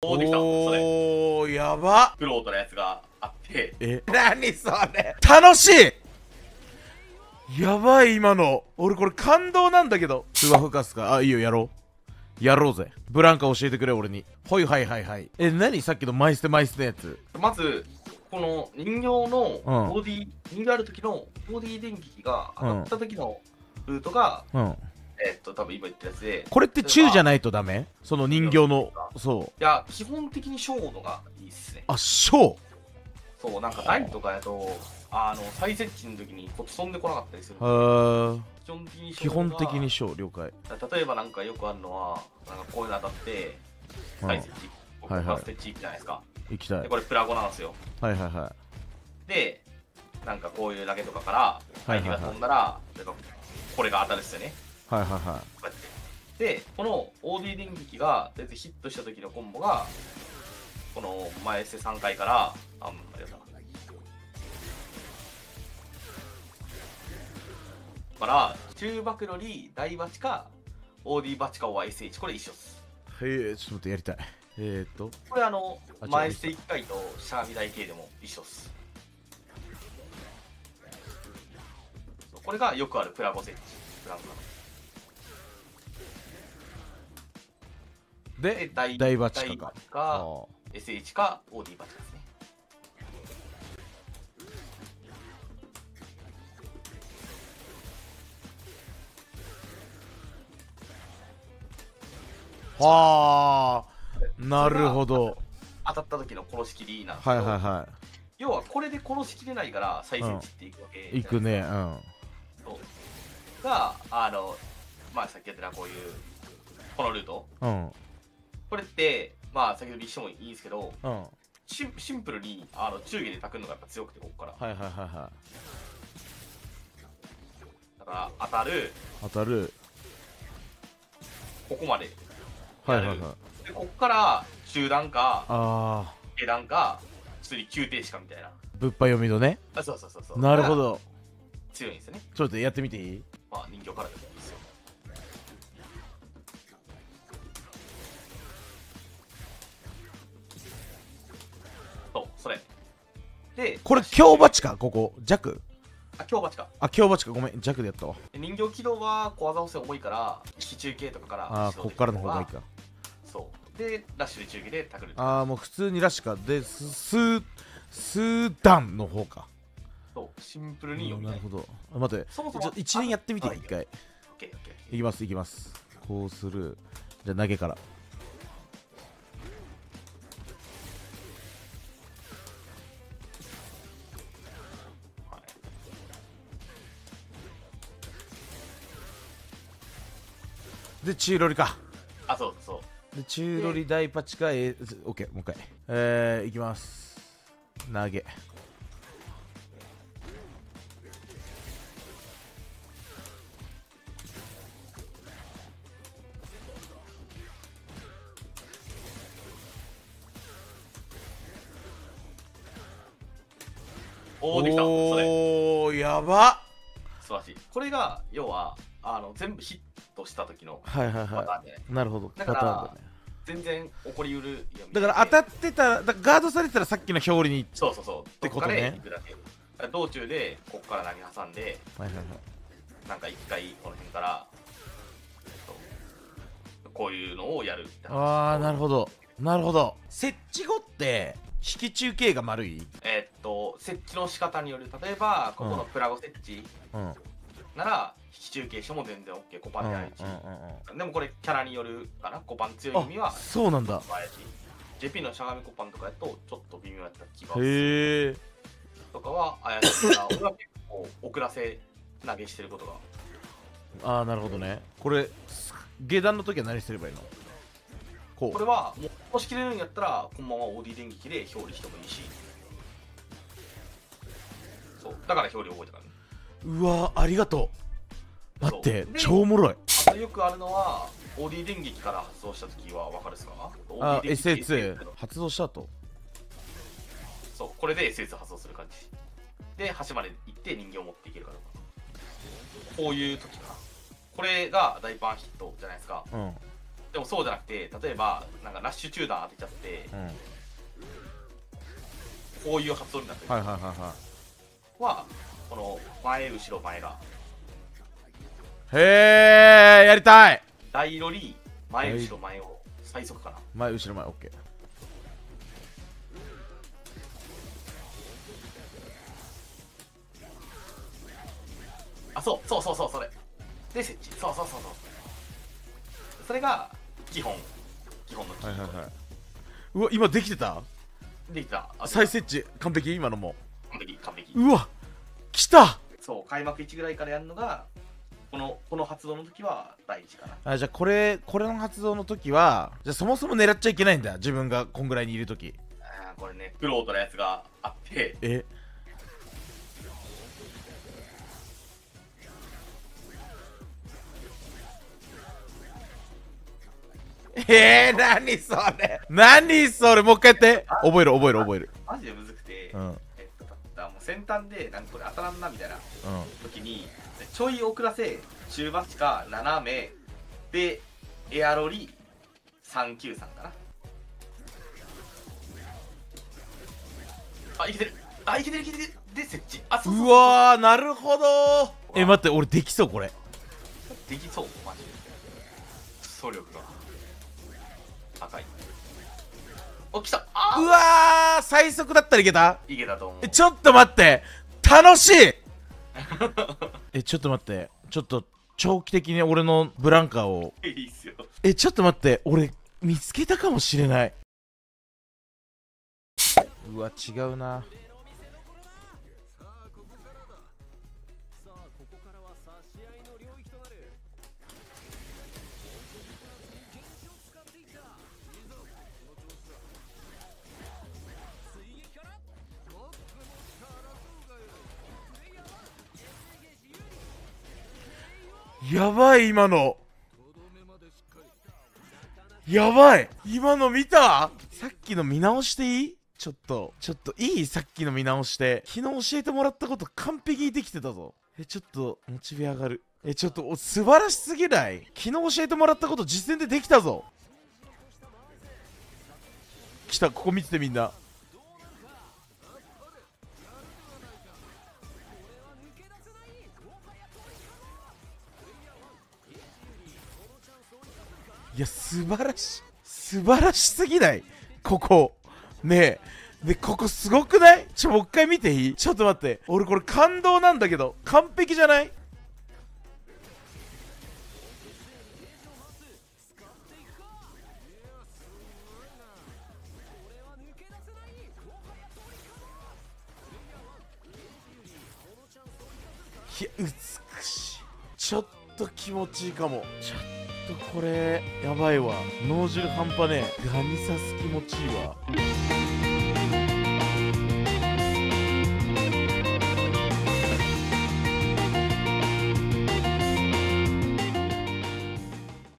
おおーやば。フロートのやつがあって。え？何それ。楽しい。やばい今の。俺これ感動なんだけど。スワフカスか。あいいよやろう。やろうぜ。ブランカ教えてくれ俺に。ほいはいはいはい。え何？さっきのマイステマイステのやつ。まずこの人形のうん。ボディ、人形ある時のボディ電撃が当たった時のルートが、うんえっと多分今言ったやつで。これって中じゃないとダメ？その人形のそう。いや基本的にショードがいいっすね。あショー？そうなんか台とかやとあの再設置の時にこっち飛んでこなかったりするあー。基本的にシ基本的にショー了解。例えばなんかよくあるのはなんかこういうの当たってうん再設置、僕はいはい。がステッチ行くじゃないですか。行きたい。でこれプラゴなんですよ。はいはいはでなんかこういうラケとかから相手が飛んだら、これが当たるっすよねいはいはい。はこうやってでこの OD 電撃が大体ヒットした時のコンボがこの前捨て3回からあんありだから中爆より大バチか OD バチか YSH これ一緒っす。いへえちょっと待ってやりたい。えー、っと。これあの前捨て1回とシャーミ大系でも一緒っす。これがよくあるプラゴ設置プラゴなの。でで大大バチか。かかー SH か OD バチですね。はあ。なるほど。当たった時の殺しきりなんですけど、はいはいは要はこれで殺しきれないから再設置っていくわけい行くね。うん。そう。があのまあさっき言ったこういうこのルート。うんこれってまあ先ほど一緒もいいんですけどうん。はいシンプルにあの中下で炊くのがやっぱ強くてここから。はいはいはだから当たる。い当たる。ここまではいはいはい。でここから中段かああ下段か普通に急停止かみたいな。物販読みのね。あそうそうそうそう。なるほど。強いんですよね。ちょっとやってみていい？まあ人形からでもいいですよそれ。でこれ強バチか？ここ。弱あ強バチか。あ強バチか。ごめん。弱でやったわ。で人形起動は小技補正重いから引き中継とかからああこっからの方がいいか。そう。でラッシュで中継でタクルああもう普通にラッシュか。でススースーダンの方か。そう。シンプルに読みたないるほど。あ待って。そもそも一連やってみてあ一回。オッケーオッケー。いきますいきます。こうする。じゃあ投げからで中ロリか。あそうそう。で中ロリ大パチかえーオッケーもう一回。えー、いきます。投げ。おおやば。素晴らしい。これが要はあの全部ヒットした時のはいはいパターはンで、ねいなるほど。パタだからね。全然起こりうるだから当たってたらガードされてたらさっきの表裏にそうそうそう。てことね。道中でここから投げ挟んではいはいはい。なんか一回この辺からこういうのをやるああなるほど。なるほど。設置後って引き中継が丸い？えーっと設置の仕方による。例えばここのプラゴ設置うん。うん。なら引き中継しても全然 OK コパンであるし、でもこれキャラによるかな。コパン強い意味はあそうなんだ。JP のしゃがみコパンとかやとちょっと微妙やった気がする。とかは怪しいから俺は結構遅らせ投げしてることが。ああなるほどね。これ下段の時は何すればいいの？ここれはもう押し切れるんやったらこのまま OD 電撃で表裏してもいいしそう。だから表裏覚えたからねううわありがとう待って超おもろい。よくあるのは OD 電撃から発動した時は分かるですか？あ OD 電撃 SA2 発動した後。そう。これで SS 発動する感じ。で端まで行って人形を持っていけるかどうか。こういう時かな。これが大パンヒットじゃないですか。うん。ででもそうじゃなくて例えばなんかラッシュ中断当てちゃってうん。はいこういう発音になってる。はいはいははこの前後ろ前がいへえやりたい。大より前後ろ前を最速かな。前後ろ前オッケー。あそうそうそうそうそれ。で設置。そうそうそうそう。それが基本。基本のキーはいはいはい。うわ今できてた？できた。あ再設置。完璧？今のも。完璧完璧。うわ来た！そう開幕1ぐらいからやるのがこのこの発動の時は第一かな。あじゃあこれこれの発動の時はじゃあそもそも狙っちゃいけないんだ。自分がこんぐらいにいる時。あーこれねフロートのやつがあって。え？えー、何それ？何それ？もう一回やって。覚える覚える覚える。マジでむずくて、うんったもう先端でなんかこれ当たらんなみたいな時にちょい遅らせ中バチか斜めでエアロリ393かな。あいけてる。あいけてるいけてるで設置。あそうそうわーなるほど。え待って俺できそうこれ。できそうマジで。総力が。高いお来た。あ。うわー最速だったらいけた？いけたと思う。えちょっと待って。楽しい！えちょっと待って。ちょっと長期的に俺のブランカーを。いいっすよ。えちょっと待って。俺見つけたかもしれない。うわ違うなやばい今の。やばい。今の見た？さっきの見直していい？ちょっとちょっといい？さっきの見直して。昨日教えてもらったこと完璧にできてたぞ。えちょっとモチベ上がる。えちょっと素晴らしすぎない？昨日教えてもらったこと実践でできたぞ。来たここ見ててみんな。いや素晴らしい。素晴らしすぎない？ここ。ねえ。でここすごくない？ちょもう一回見ていい？ちょっと待って。俺これ感動なんだけど。完璧じゃない？いや美しい。ちょっと気持ちいいかも。ちょっとこれやばいわ。脳汁半端ねえ。ガニ刺す気持ちいいわ。